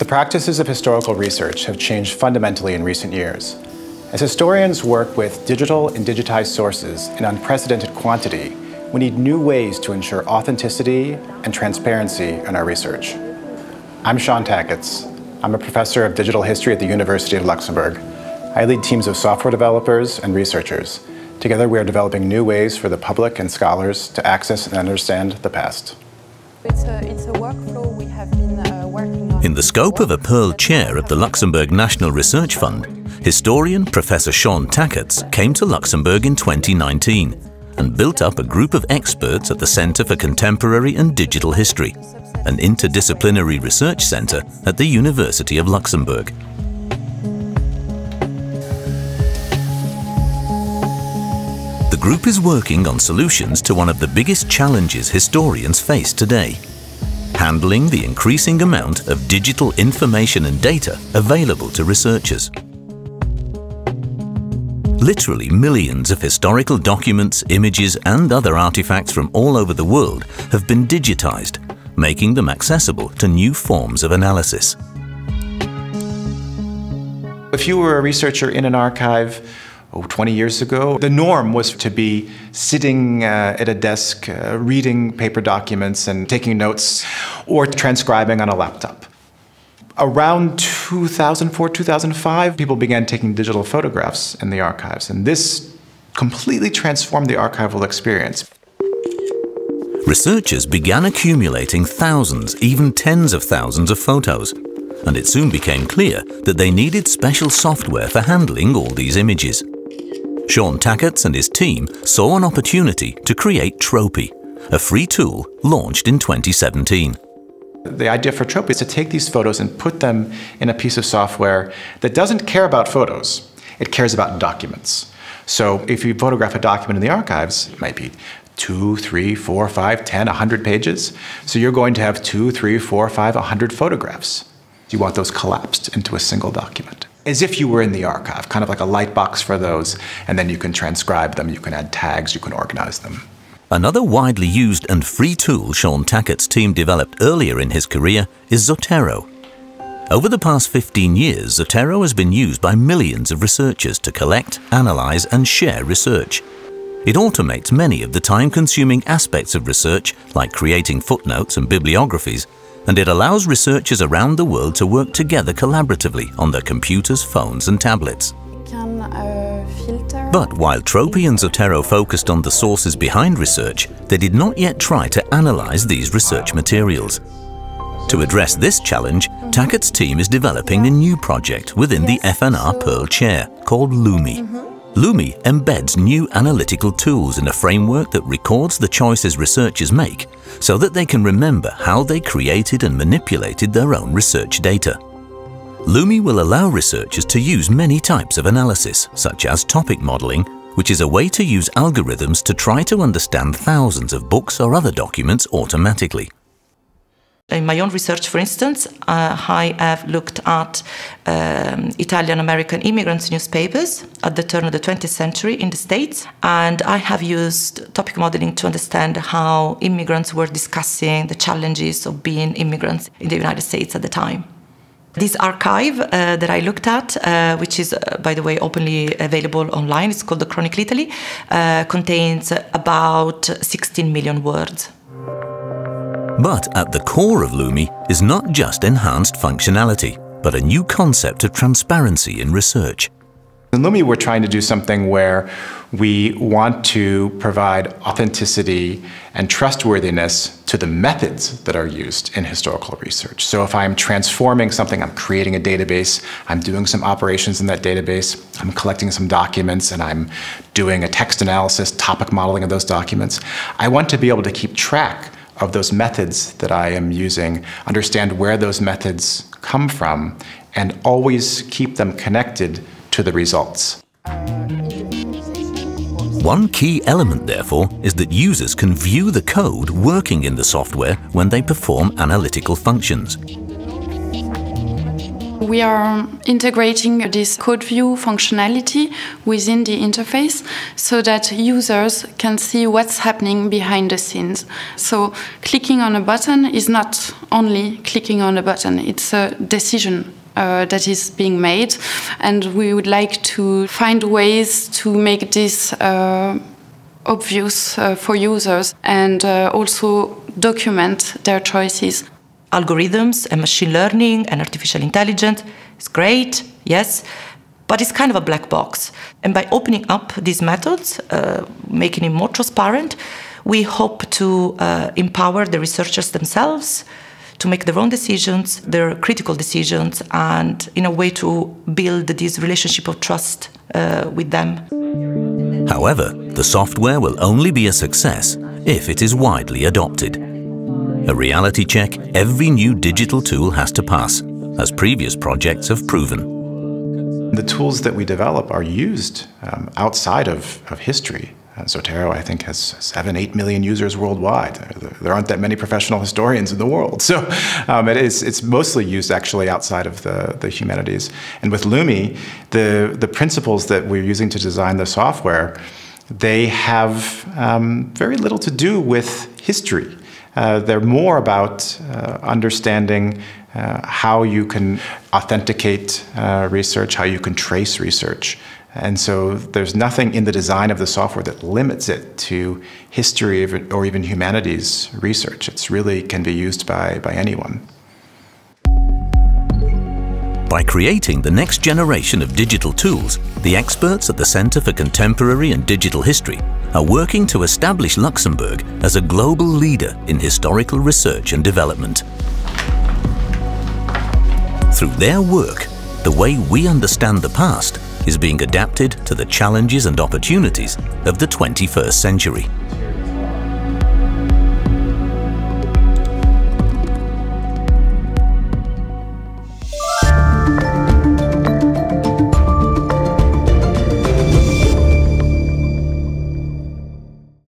The practices of historical research have changed fundamentally in recent years. As historians work with digital and digitized sources in unprecedented quantity, we need new ways to ensure authenticity and transparency in our research. I'm Sean Takats. I'm a professor of digital history at the University of Luxembourg. I lead teams of software developers and researchers. Together, we are developing new ways for the public and scholars to access and understand the past. It's a, it's a workflow we have been uh. In the scope of a Pearl Chair at the Luxembourg National Research Fund, historian Professor Sean Takats came to Luxembourg in 2019 and built up a group of experts at the Centre for Contemporary and Digital History, an interdisciplinary research centre at the University of Luxembourg. The group is working on solutions to one of the biggest challenges historians face today, handling the increasing amount of digital information and data available to researchers. Literally millions of historical documents, images and other artifacts from all over the world have been digitized, making them accessible to new forms of analysis. If you were a researcher in an archive oh, 20 years ago, the norm was to be sitting uh, at a desk uh, reading paper documents and taking notes or transcribing on a laptop. Around 2004, 2005, people began taking digital photographs in the archives, and this completely transformed the archival experience. Researchers began accumulating thousands, even tens of thousands of photos, and it soon became clear that they needed special software for handling all these images. Sean Takats and his team saw an opportunity to create Tropy, a free tool launched in 2017. The idea for Tropy is to take these photos and put them in a piece of software that doesn't care about photos, it cares about documents. So if you photograph a document in the archives, it might be two, three, four, five, ten, a hundred pages. So you're going to have two, three, four, five, a hundred photographs. You want those collapsed into a single document. As if you were in the archive, kind of like a lightbox for those, and then you can transcribe them, you can add tags, you can organize them. Another widely used and free tool Sean Takats' team developed earlier in his career is Zotero. Over the past 15 years, Zotero has been used by millions of researchers to collect, analyze and share research. It automates many of the time-consuming aspects of research, like creating footnotes and bibliographies, and it allows researchers around the world to work together collaboratively on their computers, phones and tablets. But while Tropy and Zotero focused on the sources behind research, they did not yet try to analyze these research materials. To address this challenge, Takats' team is developing a new project within the FNR Pearl Chair called Lumi. Lumi embeds new analytical tools in a framework that records the choices researchers make so that they can remember how they created and manipulated their own research data. Lumi will allow researchers to use many types of analysis, such as topic modeling, which is a way to use algorithms to try to understand thousands of books or other documents automatically. In my own research, for instance, uh, I have looked at um, Italian American immigrants' newspapers at the turn of the 20th century in the States, and I have used topic modeling to understand how immigrants were discussing the challenges of being immigrants in the United States at the time. This archive uh, that I looked at, uh, which is, uh, by the way, openly available online, it's called the ChroniclItaly, uh, contains about 16 million words. But at the core of Lumi is not just enhanced functionality, but a new concept of transparency in research. In Lumi, we're trying to do something where we want to provide authenticity and trustworthiness to the methods that are used in historical research. So if I'm transforming something, I'm creating a database, I'm doing some operations in that database, I'm collecting some documents, and I'm doing a text analysis, topic modeling of those documents, I want to be able to keep track of those methods that I am using, understand where those methods come from, and always keep them connected to the results. One key element, therefore, is that users can view the code working in the software when they perform analytical functions. We are integrating this code view functionality within the interface so that users can see what's happening behind the scenes. So clicking on a button is not only clicking on a button, it's a decision uh, that is being made, and we would like to find ways to make this uh, obvious uh, for users and uh, also document their choices algorithms and machine learning and artificial intelligence is great, yes, but it's kind of a black box. And by opening up these methods, uh, making it more transparent, we hope to uh, empower the researchers themselves to make their own decisions, their critical decisions, and in a way to build this relationship of trust uh, with them. However, the software will only be a success if it is widely adopted. A reality check every new digital tool has to pass, as previous projects have proven. The tools that we develop are used um, outside of, of history. Uh, Zotero, I think, has seven, eight million users worldwide. There aren't that many professional historians in the world. So um, it is, it's mostly used actually outside of the, the humanities. And with Lumi, the, the principles that we're using to design the software, they have um, very little to do with history. Uh, they're more about uh, understanding uh, how you can authenticate research, how you can trace research. And so there's nothing in the design of the software that limits it to history or even humanities research. It's really can be used by, by anyone. By creating the next generation of digital tools, the experts at the Centre for Contemporary and Digital History are working to establish Luxembourg as a global leader in historical research and development. Through their work, the way we understand the past is being adapted to the challenges and opportunities of the 21st century.